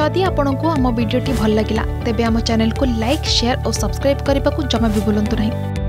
जदि आपण को आम भिडी भल लगा तेब आम को लाइक सेयार और सब्सक्राइब करने को जमा भी बुलां नहीं।